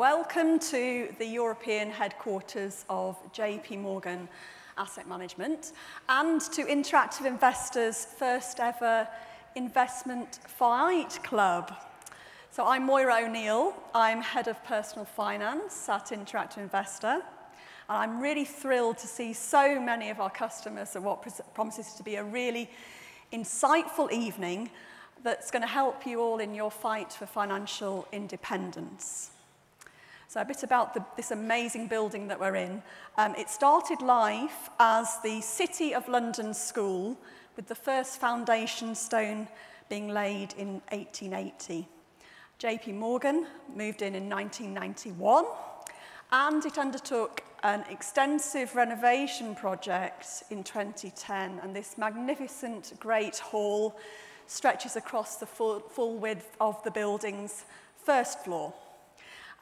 welcome to the European headquarters of JP Morgan Asset Management and to Interactive Investors' first ever investment fight club. So I'm Moira O'Neill. I'm head of personal finance at Interactive Investor. And I'm really thrilled to see so many of our customers at what promises to be a really insightful evening that's going to help you all in your fight for financial independence. So a bit about the, this amazing building that we're in. Um, it started life as the City of London School with the first foundation stone being laid in 1880. JP Morgan moved in in 1991 and it undertook an extensive renovation project in 2010 and this magnificent great hall stretches across the full, full width of the building's first floor.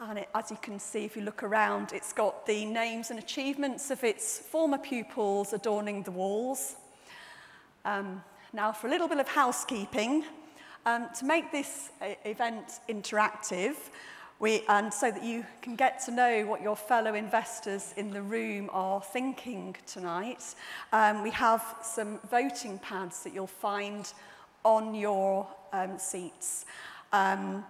And it, as you can see, if you look around, it's got the names and achievements of its former pupils adorning the walls. Um, now, for a little bit of housekeeping, um, to make this uh, event interactive, we, and so that you can get to know what your fellow investors in the room are thinking tonight, um, we have some voting pads that you'll find on your um, seats. Um,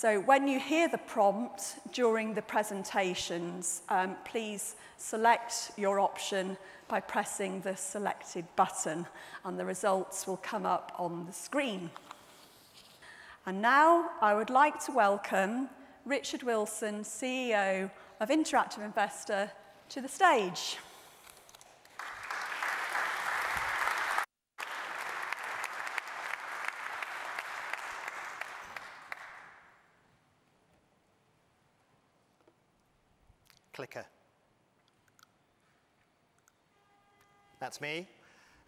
So when you hear the prompt during the presentations, um, please select your option by pressing the selected button and the results will come up on the screen. And now I would like to welcome Richard Wilson, CEO of Interactive Investor, to the stage. That's me.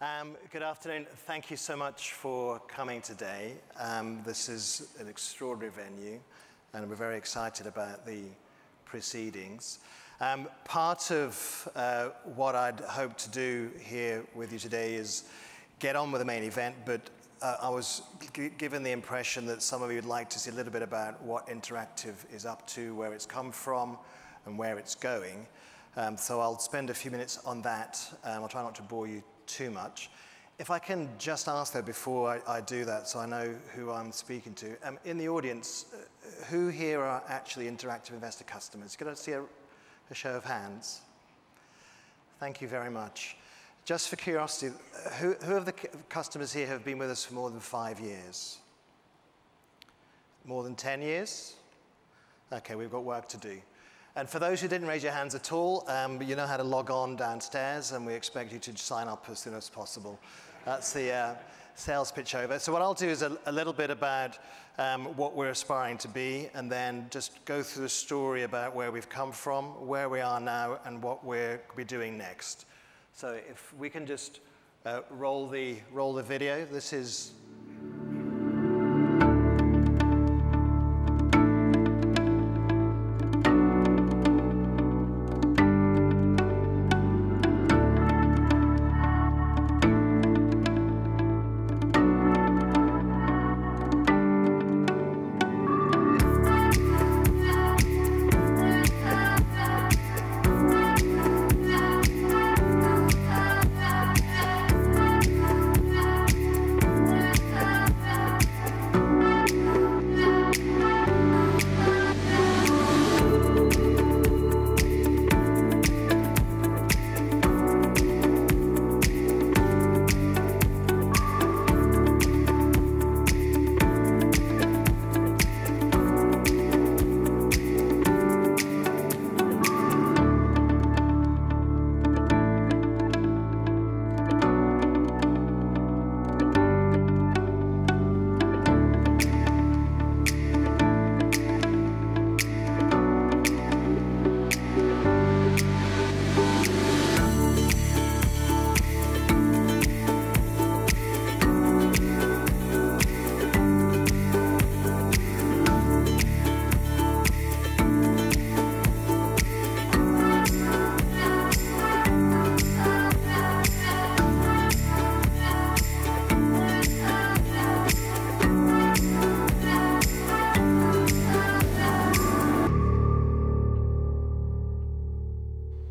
Um, good afternoon. Thank you so much for coming today. Um, this is an extraordinary venue and we're very excited about the proceedings. Um, part of uh, what I'd hoped to do here with you today is get on with the main event, but uh, I was given the impression that some of you would like to see a little bit about what Interactive is up to, where it's come from, and where it's going. Um, so I'll spend a few minutes on that. Um, I'll try not to bore you too much. If I can just ask though before I, I do that so I know who I'm speaking to, um, in the audience, uh, who here are actually interactive investor customers? Could I see a, a show of hands? Thank you very much. Just for curiosity, who, who of the customers here have been with us for more than five years? More than 10 years? Okay, we've got work to do. And for those who didn't raise your hands at all, um, you know how to log on downstairs, and we expect you to sign up as soon as possible. That's the uh, sales pitch over. So what I'll do is a, a little bit about um, what we're aspiring to be, and then just go through the story about where we've come from, where we are now, and what we're be doing next. So if we can just uh, roll the roll the video. This is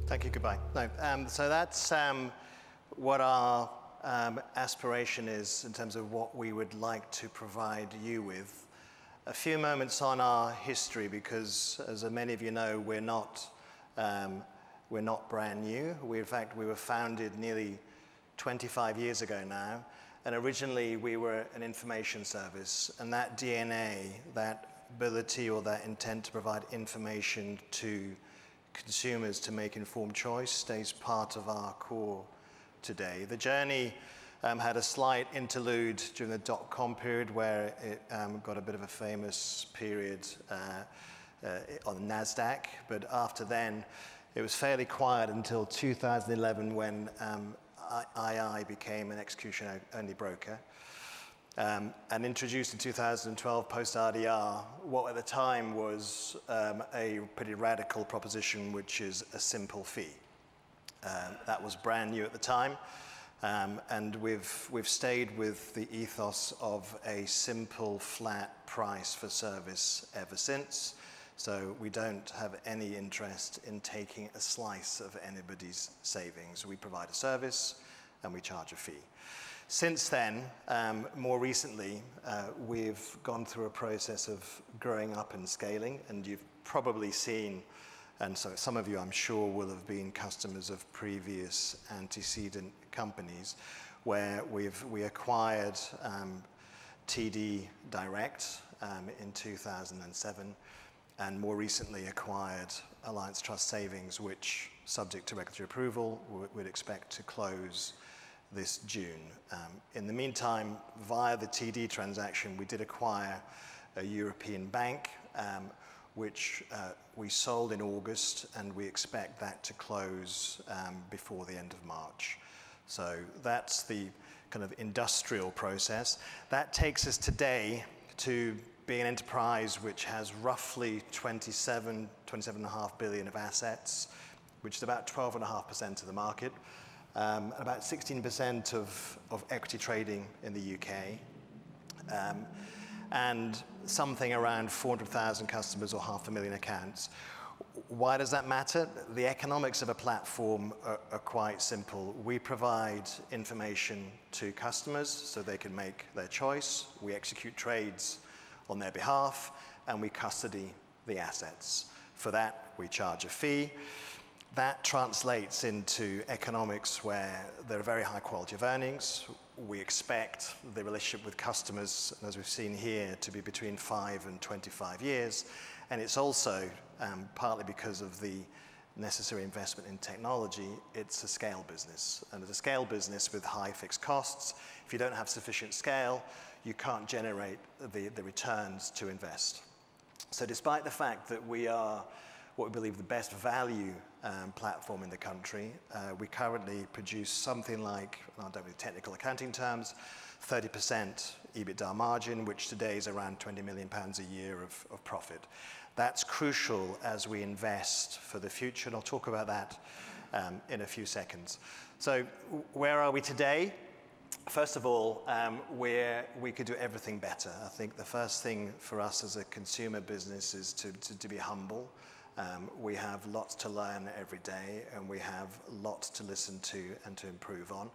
Right. No. Um, so that's um, what our um, aspiration is in terms of what we would like to provide you with. A few moments on our history, because as many of you know, we're not, um, we're not brand new. We, in fact, we were founded nearly 25 years ago now. And originally, we were an information service. And that DNA, that ability or that intent to provide information to consumers to make informed choice stays part of our core today. The journey um, had a slight interlude during the dot-com period where it um, got a bit of a famous period uh, uh, on NASDAQ, but after then it was fairly quiet until 2011 when um, II became an execution-only broker. Um, and introduced in 2012 post RDR, what at the time was um, a pretty radical proposition, which is a simple fee. Um, that was brand new at the time. Um, and we've, we've stayed with the ethos of a simple, flat price for service ever since. So we don't have any interest in taking a slice of anybody's savings. We provide a service and we charge a fee. Since then, um, more recently, uh, we've gone through a process of growing up and scaling, and you've probably seen and so some of you, I'm sure, will have been customers of previous antecedent companies where we've, we acquired um, TD Direct um, in 2007 and more recently acquired Alliance Trust Savings, which, subject to regulatory approval, we'd expect to close this June. Um, in the meantime, via the TD transaction, we did acquire a European bank um, which uh, we sold in August, and we expect that to close um, before the end of March. So that's the kind of industrial process. That takes us today to be an enterprise which has roughly 27, 27.5 billion of assets, which is about 12.5% of the market, um, about 16% of, of equity trading in the UK. Um, and something around 400,000 customers or half a million accounts. Why does that matter? The economics of a platform are, are, quite simple. We provide information to customers so they can make their choice. We execute trades on their behalf, and we custody the assets. For that, we charge a fee. That translates into economics where there are very high quality of earnings we expect the relationship with customers, as we've seen here, to be between 5 and 25 years. And it's also, um, partly because of the necessary investment in technology, it's a scale business. And as a scale business with high fixed costs, if you don't have sufficient scale, you can't generate the, the returns to invest. So despite the fact that we are what we believe the best value um, platform in the country. Uh, we currently produce something like, I don't know technical accounting terms, 30% EBITDA margin, which today is around 20 million pounds a year of, of profit. That's crucial as we invest for the future, and I'll talk about that um, in a few seconds. So where are we today? First of all, um, where we could do everything better. I think the first thing for us as a consumer business is to, to, to be humble um, we have lots to learn every day, and we have lots to listen to and to improve on.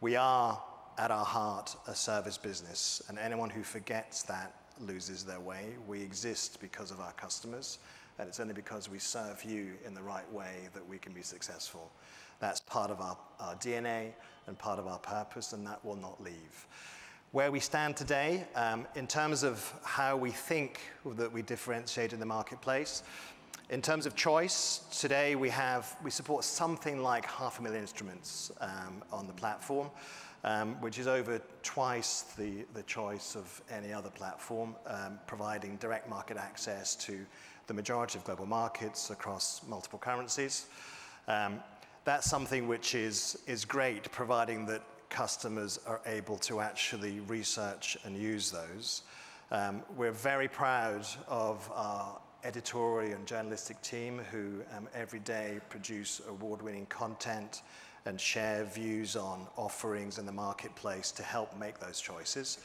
We are, at our heart, a service business, and anyone who forgets that loses their way. We exist because of our customers, and it's only because we serve you in the right way that we can be successful. That's part of our, our DNA and part of our purpose, and that will not leave where we stand today um, in terms of how we think that we differentiate in the marketplace. In terms of choice, today we have, we support something like half a million instruments um, on the platform, um, which is over twice the, the choice of any other platform, um, providing direct market access to the majority of global markets across multiple currencies. Um, that's something which is, is great, providing that customers are able to actually research and use those. Um, we're very proud of our editorial and journalistic team who um, every day produce award-winning content and share views on offerings in the marketplace to help make those choices.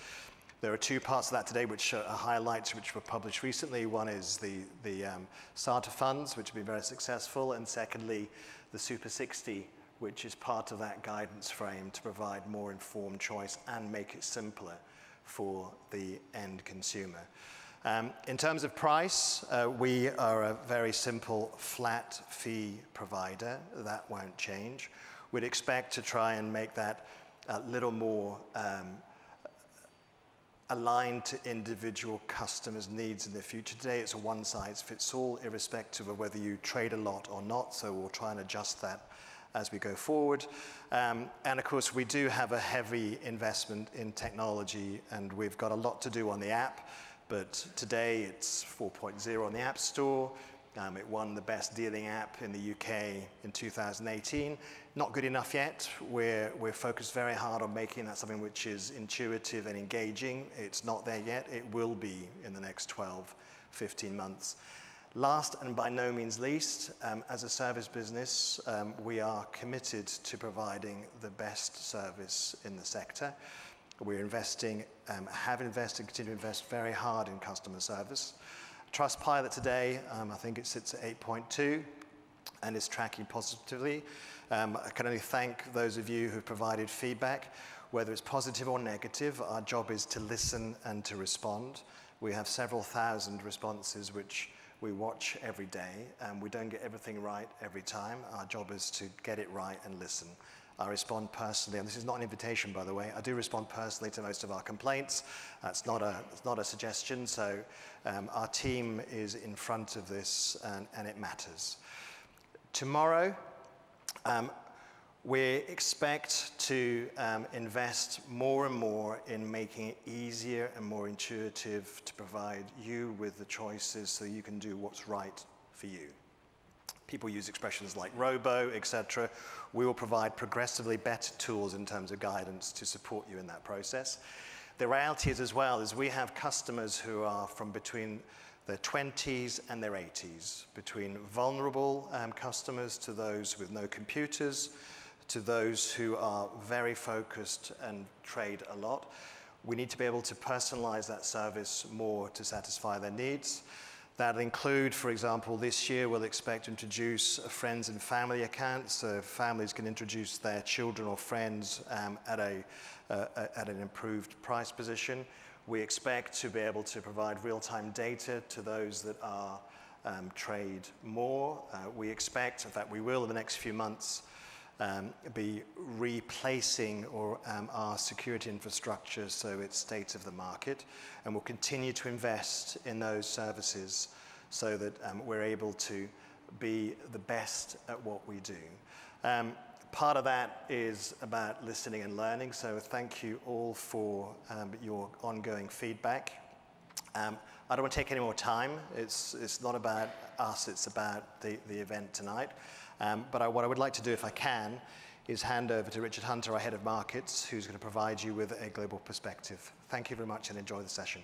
There are two parts of that today which are highlights which were published recently. One is the, the um, starter funds, which have been very successful, and secondly, the Super 60, which is part of that guidance frame to provide more informed choice and make it simpler for the end consumer. Um, in terms of price, uh, we are a very simple flat fee provider. That won't change. We'd expect to try and make that a little more um, aligned to individual customers' needs in the future. Today, it's a one size fits all, irrespective of whether you trade a lot or not. So we'll try and adjust that as we go forward. Um, and of course, we do have a heavy investment in technology, and we've got a lot to do on the app. But today, it's 4.0 on the App Store. Um, it won the best dealing app in the UK in 2018. Not good enough yet. We're, we're focused very hard on making that something which is intuitive and engaging. It's not there yet. It will be in the next 12, 15 months. Last and by no means least, um, as a service business, um, we are committed to providing the best service in the sector. We're investing, um, have invested, and continue to invest very hard in customer service. Trustpilot today, um, I think it sits at 8.2 and is tracking positively. Um, I can only thank those of you who've provided feedback, whether it's positive or negative. Our job is to listen and to respond. We have several thousand responses which we watch every day, and we don't get everything right every time. Our job is to get it right and listen. I respond personally, and this is not an invitation, by the way. I do respond personally to most of our complaints. That's not a, it's not a suggestion, so um, our team is in front of this, and, and it matters. Tomorrow, um, we expect to um, invest more and more in making it easier and more intuitive to provide you with the choices so you can do what's right for you. People use expressions like robo, etc. We will provide progressively better tools in terms of guidance to support you in that process. The reality is as well is we have customers who are from between their 20s and their 80s, between vulnerable um, customers to those with no computers, to those who are very focused and trade a lot. We need to be able to personalize that service more to satisfy their needs. That'll include, for example, this year we'll expect to introduce friends and family account, so families can introduce their children or friends um, at, a, uh, at an improved price position. We expect to be able to provide real-time data to those that are um, trade more. Uh, we expect, in fact we will in the next few months, um, be replacing or, um, our security infrastructure so it's state of the market. And we'll continue to invest in those services so that um, we're able to be the best at what we do. Um, part of that is about listening and learning, so thank you all for um, your ongoing feedback. Um, I don't want to take any more time. It's, it's not about us, it's about the, the event tonight. Um, but I, what I would like to do, if I can, is hand over to Richard Hunter, our head of markets, who's going to provide you with a global perspective. Thank you very much and enjoy the session.